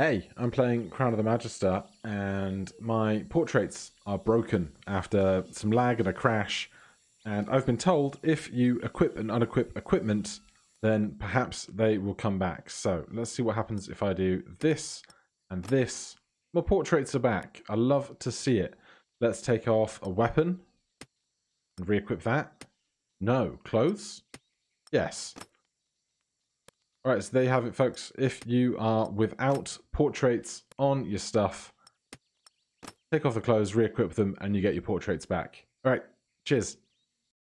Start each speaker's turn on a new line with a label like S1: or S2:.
S1: Hey, I'm playing Crown of the Magister, and my portraits are broken after some lag and a crash. And I've been told if you equip and unequip equipment, then perhaps they will come back. So let's see what happens if I do this and this. My portraits are back. I love to see it. Let's take off a weapon and re-equip that. No. Clothes? Yes. All right, so there you have it, folks. If you are without portraits on your stuff, take off the clothes, re-equip them, and you get your portraits back. All right, cheers.